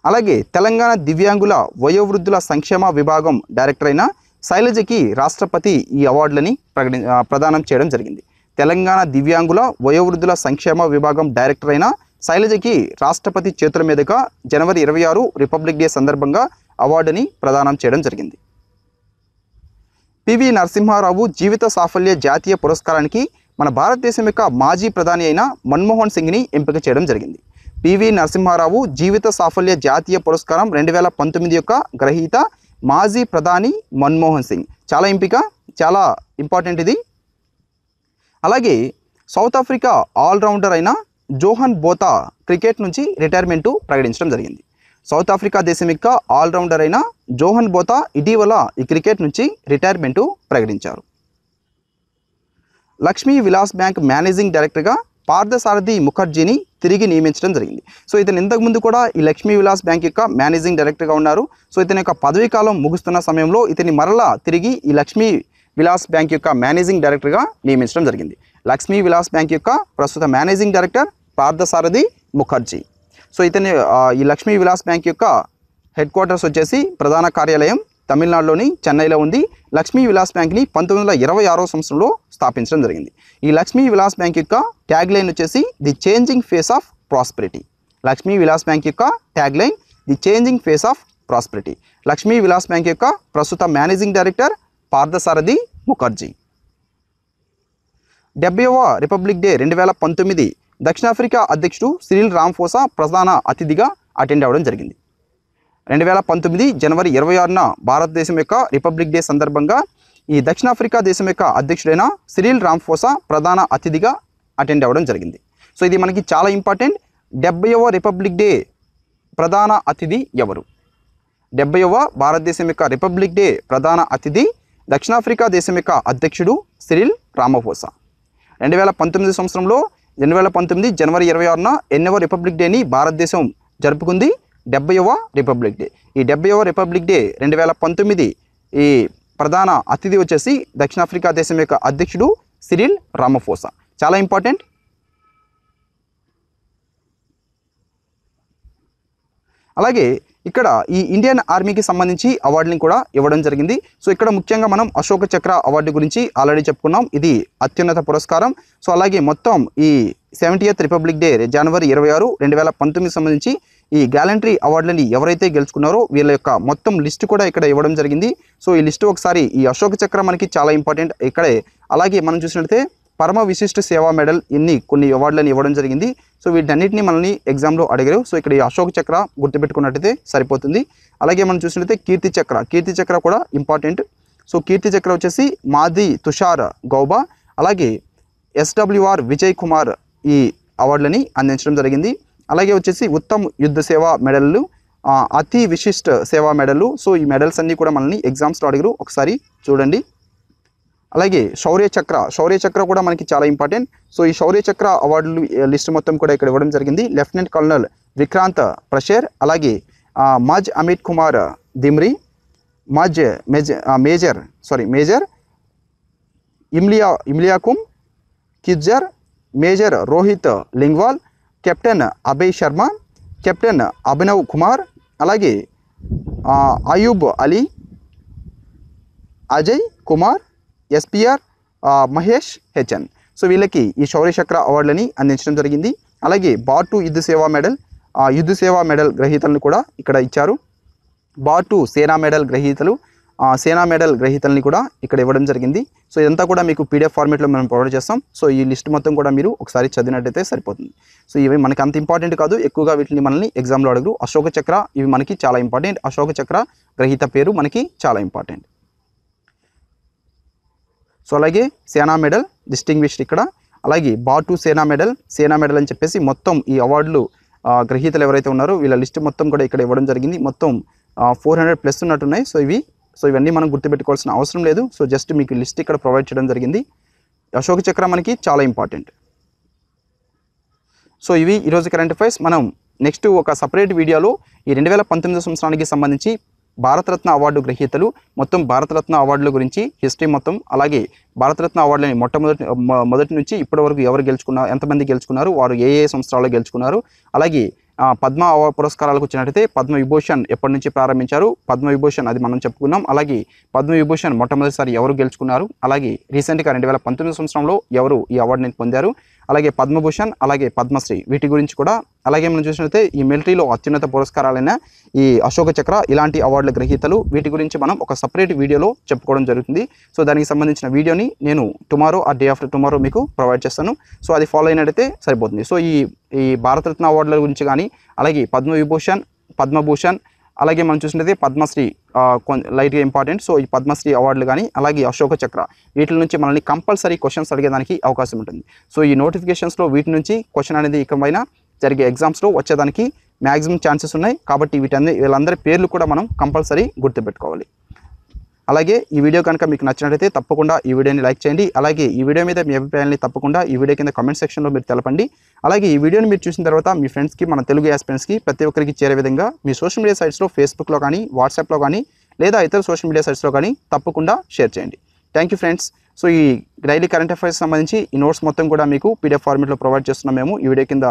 అలాగే తెలంగాణ దివ్యాంగుల వయోవృద్ధుల సంక్షేమ విభాగం డైరెక్టర్ అయిన శైలజకి రాష్ట్రపతి ఈ అవార్డులని ప్రకటి ప్రదానం చేయడం జరిగింది. తెలంగాణ దివ్యాంగుల వయోవృద్ధుల సంక్షేమ విభాగం డైరెక్టర్ అయిన శైలజకి రాష్ట్రపతి చేతుల మీదుగా జనవరి ఇరవై ఆరు రిపబ్లిక్ డే సందర్భంగా అవార్డుని ప్రదానం చేయడం జరిగింది. పివి నరసింహారావు జీవిత సాఫల్య జాతీయ పురస్కారానికి మన భారతదేశం యొక్క మాజీ ప్రధాని అయిన మన్మోహన్ సింగ్ని ఎంపిక చేయడం జరిగింది. పివి నరసింహారావు జీవిత సాఫల్య జాతీయ పురస్కారం రెండు వేల పంతొమ్మిది యొక్క గ్రహీత మాజీ ప్రధాని మన్మోహన్ సింగ్. చాలా ఎంపిక చాలా ఇంపార్టెంట్ ఇది. అలాగే సౌత్ ఆఫ్రికా ఆల్రౌండర్ అయిన జోహన్ బోతా క్రికెట్ నుంచి రిటైర్మెంటు ప్రకటించడం జరిగింది. సౌత్ ఆఫ్రికా దేశం యొక్క ఆల్రౌండర్ అయిన జోహన్ బోతా ఇటీవల ఈ క్రికెట్ నుంచి రిటైర్మెంటు ప్రకటించారు. లక్ష్మీ విలాస్ బ్యాంక్ మేనేజింగ్ డైరెక్టర్గా పార్థసారథి ముఖర్జీని తిరిగి నియమించడం జరిగింది. సో ఇతను ఇంతకుముందు కూడా ఈ లక్ష్మీ విలాస్ బ్యాంక్ యొక్క మేనేజింగ్ డైరెక్టర్గా ఉన్నారు. సో ఇతని యొక్క పదవీ కాలం ముగుస్తున్న సమయంలో ఇతని మరలా తిరిగి ఈ లక్ష్మీ విలాస్ బ్యాంక్ యొక్క మేనేజింగ్ డైరెక్టర్గా నియమించడం జరిగింది. లక్ష్మీ విలాస్ బ్యాంక్ యొక్క ప్రస్తుత managing director Parthasarathi Mukherjee. So ఇతని ఈ లక్ష్మీ విలాస్ బ్యాంక్ యొక్క హెడ్ క్వార్టర్స్ వచ్చేసి ప్రధాన కార్యాలయం తమిళనాడులోని చెన్నైలో ఉంది. లక్ష్మీ విలాస్ బ్యాంక్ని పంతొమ్మిది వందల ఇరవై ఆరో సంవత్సరంలో స్థాపించడం జరిగింది. ఈ లక్ష్మీ విలాస్ బ్యాంక్ యొక్క ట్యాగ్ లైన్ వచ్చేసి the changing face of prosperity. Lakshmi Vilas bank యొక్క tag line the changing face of prosperity. Lakshmi Vilas bank యొక్క ప్రస్తుత మేనేజింగ్ డైరెక్టర్ పార్థసారథి ముఖర్జీ. డెబ్బైవ రిపబ్లిక్ డే రెండు వేల పంతొమ్మిది దక్షిణాఫ్రికా అధ్యక్షుడు సిరిల్ రామ్ఫోసా ప్రధాన అతిథిగా అటెండ్ అవ్వడం జరిగింది. రెండు వేల పంతొమ్మిది జనవరి ఇరవై ఆరున భారతదేశం యొక్క రిపబ్లిక్ డే సందర్భంగా ఈ దక్షిణాఫ్రికా దేశం యొక్క అధ్యక్షుడైన సిరిల్ రామ్ఫోసా ప్రధాన అతిథిగా అటెండ్ అవ్వడం జరిగింది. సో ఇది మనకి చాలా ఇంపార్టెంట్. డెబ్బైవ రిపబ్లిక్ డే ప్రధాన అతిథి ఎవరు? డెబ్బైవ భారతదేశం యొక్క రిపబ్లిక్ డే ప్రధాన అతిథి దక్షిణాఫ్రికా దేశం యొక్క అధ్యక్షుడు సిరిల్ రామఫోసా. రెండు వేల పంతొమ్మిది సంవత్సరంలో రెండు వేల పంతొమ్మిది జనవరి ఇరవై ఆరున ఎన్నవ రిపబ్లిక్ డేని భారతదేశం జరుపుకుంది డెబ్బైవ రిపబ్లిక్ డే. ఈ డెబ్బైవ రిపబ్లిక్ డే రెండు వేల పంతొమ్మిది ఈ ప్రధాన అతిథి వచ్చేసి దక్షిణాఫ్రికా దేశం యొక్క అధ్యక్షుడు సిరిల్ రామఫోసా. చాలా ఇంపార్టెంట్. అలాగే ఇక్కడ ఈ ఇండియన్ ఆర్మీకి సంబంధించి అవార్డుని కూడా ఇవ్వడం జరిగింది. సో ఇక్కడ ముఖ్యంగా మనం అశోక చక్ర అవార్డు గురించి ఆల్రెడీ చెప్పుకున్నాం. ఇది అత్యున్నత పురస్కారం. సో అలాగే మొత్తం ఈ సెవెంటీయత్ రిపబ్లిక్ డే జనవరి ఇరవై ఆరు రెండు వేల పంతొమ్మిది సంబంధించి ఈ గ్యాలంటరీ అవార్డులని ఎవరైతే గెలుచుకున్నారో వీళ్ళ యొక్క మొత్తం లిస్ట్ కూడా ఇక్కడ ఇవ్వడం జరిగింది. సో ఈ లిస్ట్ ఒకసారి ఈ అశోక చక్ర మనకి చాలా ఇంపార్టెంట్ ఇక్కడే. అలాగే మనం చూసినట్లయితే పరమ విశిష్ట సేవా మెడల్ ఇన్ని కొన్ని అవార్డులను ఇవ్వడం జరిగింది. సో వీటన్నిటిని మనల్ని ఎగ్జామ్లో అడిగారు. సో ఇక్కడ అశోక్ చక్ర గుర్తుపెట్టుకున్నట్టయితే సరిపోతుంది. అలాగే మనం చూసినట్లయితే కీర్తి చక్ర. కీర్తి చక్ర కూడా ఇంపార్టెంట్ సో కీర్తి చక్ర వచ్చేసి మాది తుషార్ గౌబా. అలాగే ఎస్డబ్ల్యూఆర్ విజయ్ కుమార్ ఈ అవార్డులని అందించడం జరిగింది. అలాగే వచ్చేసి ఉత్తమ్ యుద్ధ సేవా మెడల్లు అతి విశిష్ట సేవా మెడల్లు. సో ఈ మెడల్స్ అన్నీ కూడా మనల్ని ఎగ్జామ్స్లో అడిగారు. ఒకసారి చూడండి. అలాగే శౌర్య చక్ర శౌర్య చక్ర కూడా మనకి చాలా ఇంపార్టెంట్ సో ఈ శౌర్య చక్ర అవార్డులు లిస్ట్ మొత్తం కూడా ఇక్కడ ఇవ్వడం జరిగింది. లెఫ్టినెంట్ కల్నల్ విక్రాంత్ ప్రషేర్ అలాగే ఆ, మజ్ అమిత్ కుమార్ దిమ్రి మజ్ మేజ ఆ, major sorry major Imliya Imliakum కిజ్జర్ major Rohit Lingwal captain Abhay Sharma captain Abhinav Kumar అలాగే ఆ, Ayub Ali Ajay Kumar SPR Mahesh HN. So వీళ్ళకి ఈ శౌర్య చక్ర అవార్డులని అందించడం జరిగింది. అలాగే బాటు యుద్ధ సేవా మెడల్ యుద్ధ సేవా మెడల్ గ్రహీతలను కూడా ఇక్కడ ఇచ్చారు. బాటు సేనా మెడల్ గ్రహీతలు సేనా మెడల్ గ్రహీతల్ని కూడా ఇక్కడ ఇవ్వడం జరిగింది. సో ఇదంతా కూడా మీకు పీడిఎఫ్ ఫార్మేట్లో మనం ప్రొవైడ్ చేస్తాం. సో ఈ లిస్ట్ మొత్తం కూడా మీరు ఒకసారి చదివినట్టయితే సరిపోతుంది. సో ఇవి మనకి అంత ఇంపార్టెంట్ కాదు. ఎక్కువగా వీటిని మనల్ని ఎగ్జామ్లో అడుగురు. అశోక చక్ర ఇవి మనకి చాలా ఇంపార్టెంట్. అశోక చక్ర గ్రహీత పేరు మనకి చాలా ఇంపార్టెంట్. సో అలాగే సేనా మెడల్ డిస్టింగ్విష్డ్ ఇక్కడ. అలాగే బాటు సేనా మెడల్ సేనా మెడల్ అని చెప్పేసి మొత్తం ఈ అవార్డులు గ్రహీతలు ఎవరైతే ఉన్నారో వీళ్ళ లిస్ట్ మొత్తం కూడా ఇక్కడ ఇవ్వడం జరిగింది. మొత్తం ఫోర్ హండ్రెడ్ ప్లస్ ఉన్నట్టున్నాయి. సో ఇవి సో ఇవన్నీ మనం గుర్తుపెట్టుకోవాల్సిన అవసరం లేదు. సో జస్ట్ మీకు లిస్ట్ ఇక్కడ ప్రొవైడ్ చేయడం జరిగింది. అశోక చక్ర మనకి చాలా ఇంపార్టెంట్ సో ఇవి ఈరోజు కరెంట్ అఫైర్స్ మనం నెక్స్ట్ ఒక సపరేట్ వీడియోలో ఈ రెండు వేల పంతొమ్మిది సంవత్సరానికి సంబంధించి భారతరత్న అవార్డు గ్రహీతలు మొత్తం భారతరత్న అవార్డుల గురించి హిస్టరీ మొత్తం అలాగే భారతరత్న అవార్డులని మొట్టమొదటి మొదటి నుంచి ఇప్పటి వరకు ఎవరు గెలుచుకున్నారు ఎంతమంది గెలుచుకున్నారు వారు ఏ ఏ సంవత్సరాల్లో గెలుచుకున్నారు అలాగే పద్మ అవార్డు పురస్కారాలకు వచ్చినట్టయితే పద్మ విభూషణ్ ఎప్పటి నుంచి ప్రారంభించారు? పద్మ విభూషణ్ అది మనం చెప్పుకున్నాం. అలాగే పద్మ విభూషణ్ మొట్టమొదటిసారి ఎవరు గెలుచుకున్నారు? అలాగే రీసెంట్గా రెండు వేల పంతొమ్మిది సంవత్సరంలో ఎవరు ఈ అవార్డుని పొందారు? అలాగే పద్మభూషణ్ అలాగే పద్మశ్రీ వీటి గురించి కూడా అలాగే మనం చూసినట్లయితే ఈ మిలిటరీలో అత్యున్నత పురస్కారాలైన ఈ అశోక చక్ర ఇలాంటి అవార్డుల గ్రహీతలు వీటి గురించి మనం ఒక సపరేట్ వీడియోలో చెప్పుకోవడం జరుగుతుంది. సో దానికి సంబంధించిన వీడియోని నేను టుమారో ఆ డే ఆఫ్టర్ టుమారో మీకు ప్రొవైడ్ చేస్తాను. సో అది ఫాలో అయినట్టయితే సరిపోతుంది. సో ఈ ఈ భారతరత్న అవార్డుల గురించి కానీ అలాగే పద్మవిభూషణ్ పద్మభూషణ్ అలాగే మనం చూసినట్లయితే పద్మశ్రీ కొన్- లైట్గా ఇంపార్టెంట్ సో ఈ పద్మశ్రీ అవార్డులు కానీ అలాగే అశోక చక్ర వీటి నుంచి మనల్ని కంపల్సరీ క్వశ్చన్స్ అడిగేదానికి అవకాశం ఉంటుంది. సో ఈ నోటిఫికేషన్స్లో వీటి నుంచి క్వశ్చన్ అనేది ఇకమైన జరిగే ఎగ్జామ్స్లో వచ్చేదానికి మ్యాక్సిమం ఛాన్సెస్ ఉన్నాయి. కాబట్టి వీటన్ని వీళ్ళందరి పేర్లు కూడా మనం కంపల్సరీ గుర్తుపెట్టుకోవాలి. అలాగే ఈ వీడియో కనుక మీకు నచ్చినట్లయితే తప్పకుండా ఈ వీడియోని లైక్ చేయండి. అలాగే ఈ వీడియో మీద మీ అభిప్రాయాన్ని తప్పకుండా ఈ వీడియో కింద కామెంట్ సెక్షన్లో మీరు తెలపండి. అలాగే ఈ వీడియోని మీరు చూసిన తర్వాత మీ ఫ్రెండ్స్కి మన తెలుగు యాస్పెంట్స్కి ప్రతి ఒక్కరికి చేరే విధంగా మీ సోషల్ మీడియా సైట్స్లో ఫేస్బుక్లో కానీ వాట్సాప్లో కానీ లేదా ఇతర సోషల్ మీడియా సైట్స్లో కానీ తప్పకుండా షేర్ చేయండి. థ్యాంక్ యూ ఫ్రెండ్స్ సో ఈ డైలీ కరెంట్ అఫైర్స్ సంబంధించి ఈ నోట్స్ మొత్తం కూడా మీకు పీడిఎఫ్ ఫార్మేట్లో ప్రొవైడ్ చేస్తున్నాం మేము. ఈ వీడియో కింద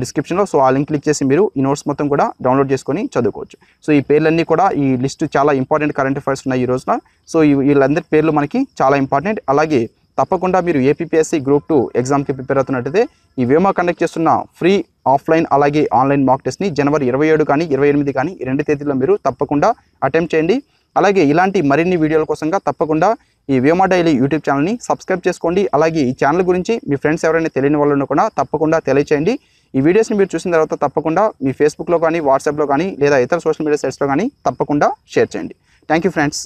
డిస్క్రిప్షన్లో సో ఆ లింక్ క్లిక్ చేసి మీరు ఈ నోట్స్ మొత్తం కూడా డౌన్లోడ్ చేసుకొని చదువుకోవచ్చు. సో ఈ పేర్లన్నీ కూడా ఈ లిస్ట్ చాలా ఇంపార్టెంట్ కరెంట్ అఫైర్స్ ఉన్నాయి ఈ రోజున. సో ఈ వీళ్ళందరి పేర్లు మనకి చాలా ఇంపార్టెంట్ అలాగే తప్పకుండా మీరు ఏపీఎస్సీ గ్రూప్ టూ ఎగ్జామ్కి ప్రిపేర్ అవుతున్నట్టయితే ఈ వేమా కండక్ట్ చేస్తున్న ఫ్రీ ఆఫ్లైన్ అలాగే ఆన్లైన్ మాక్ టెస్ట్ని జనవరి ఇరవై ఏడు కానీ ఇరవై ఎనిమిది కానీ రెండు తేదీలో మీరు తప్పకుండా అటెంప్ట్ చేయండి. అలాగే ఇలాంటి మరిన్ని వీడియోల కోసంగా తప్పకుండా ఈ వ్యోమా డైలీ యూట్యూబ్ ఛానల్ని సబ్స్క్రైబ్ చేసుకోండి. అలాగే ఈ ఛానల్ గురించి మీ ఫ్రెండ్స్ ఎవరైనా తెలియని వాళ్ళు కూడా తప్పకుండా తెలియచేయండి. ఈ వీడియోస్ని మీరు చూసిన తర్వాత తప్పకుండా మీ ఫేస్బుక్లో కానీ వాట్సాప్లో కానీ లేదా ఇతర సోషల్ మీడియా సైట్స్లో కానీ తప్పకుండా షేర్ చేయండి. Thank you friends